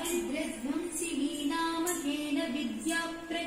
दरिद्रध्वंशिवी नामहेन विद्याप्र